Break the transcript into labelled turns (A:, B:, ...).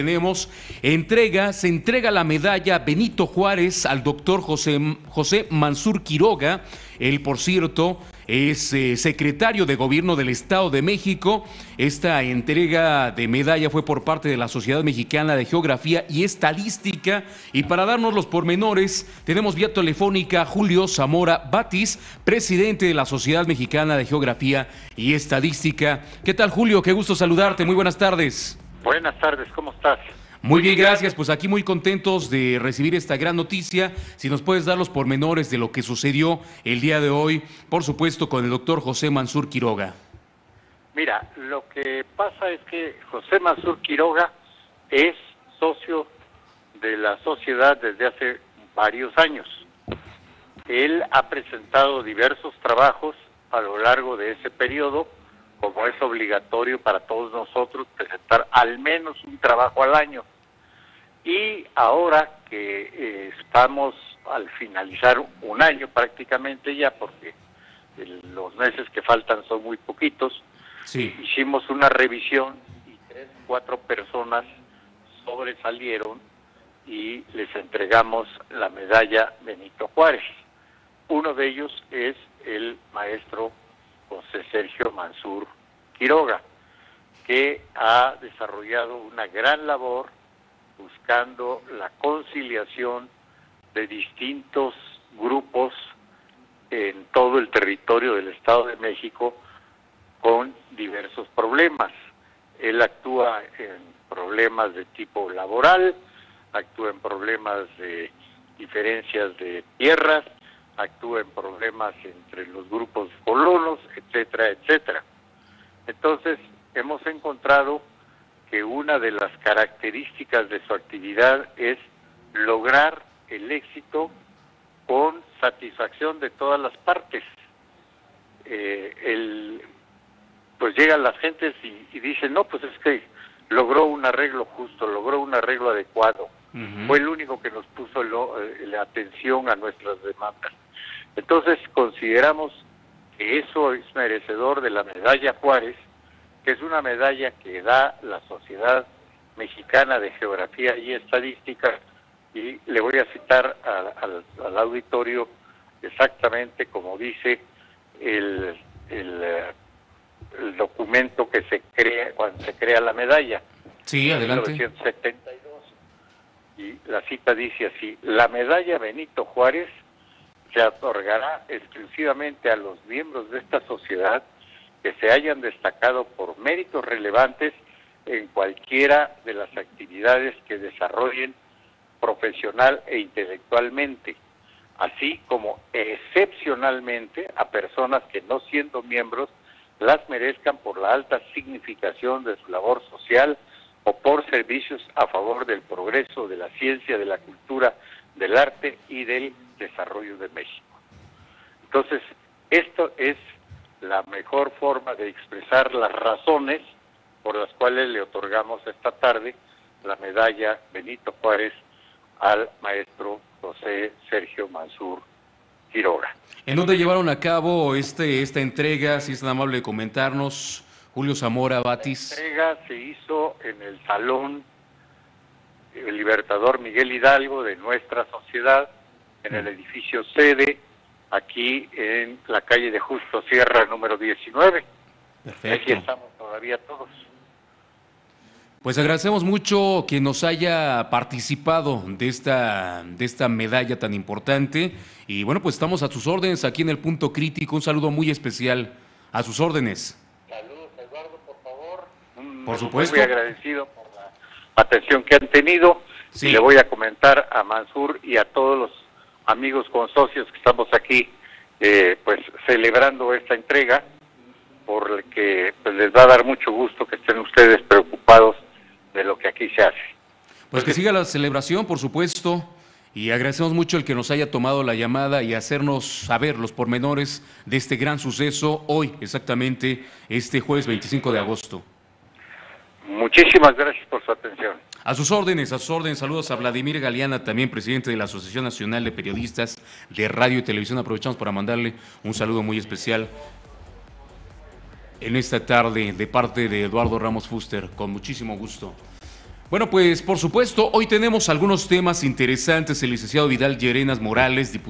A: tenemos entrega, se entrega la medalla Benito Juárez al doctor José, José Mansur Quiroga, él por cierto es eh, secretario de gobierno del Estado de México. Esta entrega de medalla fue por parte de la Sociedad Mexicana de Geografía y Estadística. Y para darnos los pormenores, tenemos vía telefónica Julio Zamora Batis, presidente de la Sociedad Mexicana de Geografía y Estadística. ¿Qué tal, Julio? Qué gusto saludarte. Muy buenas tardes.
B: Buenas tardes, ¿cómo estás?
A: Muy bien, gracias. Pues aquí muy contentos de recibir esta gran noticia. Si nos puedes dar los pormenores de lo que sucedió el día de hoy, por supuesto, con el doctor José Mansur Quiroga.
B: Mira, lo que pasa es que José Mansur Quiroga es socio de la sociedad desde hace varios años. Él ha presentado diversos trabajos a lo largo de ese periodo como es obligatorio para todos nosotros presentar al menos un trabajo al año. Y ahora que eh, estamos al finalizar un año prácticamente ya, porque los meses que faltan son muy poquitos, hicimos una revisión y tres, cuatro personas sobresalieron y les entregamos la medalla Benito Juárez. Uno de ellos es el maestro José Sergio Mansur Quiroga, que ha desarrollado una gran labor buscando la conciliación de distintos grupos en todo el territorio del Estado de México con diversos problemas. Él actúa en problemas de tipo laboral, actúa en problemas de diferencias de tierras, actúa en problemas entre los grupos colonos, etcétera, etcétera. Entonces, hemos encontrado que una de las características de su actividad es lograr el éxito con satisfacción de todas las partes. Eh, el, pues llegan las gentes y, dicen, no, pues es que logró un arreglo justo, logró un arreglo adecuado. Fue el único que nos puso eh, la atención a nuestras demandas. Entonces consideramos que eso es merecedor de la medalla Juárez, que es una medalla que da la Sociedad Mexicana de Geografía y Estadística, y le voy a citar al, auditorio exactamente como dice el, el, documento que se crea cuando se crea la medalla.
A: Sí, adelante.
B: 1972. Y la cita dice así, la medalla Benito Juárez se otorgará exclusivamente a los miembros de esta sociedad que se hayan destacado por méritos relevantes en cualquiera de las actividades que desarrollen profesional e intelectualmente, así como excepcionalmente a personas que no siendo miembros las merezcan por la alta significación de su labor social o por servicios a favor del progreso de la ciencia, de la cultura, del arte y del desarrollo de México. Entonces, esto es la mejor forma de expresar las razones por las cuales le otorgamos esta tarde la medalla Benito Juárez al maestro José Sergio Mansur Quiroga.
A: ¿En dónde llevaron a cabo este, esta entrega? Si es tan amable comentarnos, Julio Zamora Batis.
B: La entrega se hizo en el Salón el Libertador Miguel Hidalgo de nuestra sociedad, en el mm. edificio sede aquí en la calle de Justo Sierra número 19. Perfecto. Aquí estamos todavía todos.
A: Pues agradecemos mucho que nos haya participado de esta, de esta medalla tan importante. Y bueno, pues estamos a sus órdenes aquí en el punto crítico. Un saludo muy especial a sus órdenes.
B: Saludos, Eduardo, por favor.
A: por supuesto.
B: Muy agradecido por la atención que han tenido. Y le voy a comentar a Mansur y a todos los amigos con socios que estamos aquí, eh, pues celebrando esta entrega, porque pues, les va a dar mucho gusto que estén ustedes de lo que aquí se hace.
A: Pues que siga la celebración, por supuesto, y agradecemos mucho el que nos haya tomado la llamada y hacernos saber los pormenores de este gran suceso hoy, exactamente este jueves 25 de agosto.
B: Muchísimas gracias por su atención.
A: A sus órdenes, a sus órdenes, saludos a Vladimir Galeana, también presidente de la Asociación Nacional de Periodistas de Radio y Televisión. Aprovechamos para mandarle un saludo muy especial en esta tarde de parte de Eduardo Ramos Fuster, con muchísimo gusto. Bueno, pues por supuesto, hoy tenemos algunos temas interesantes. El licenciado Vidal Llerenas Morales, diputado.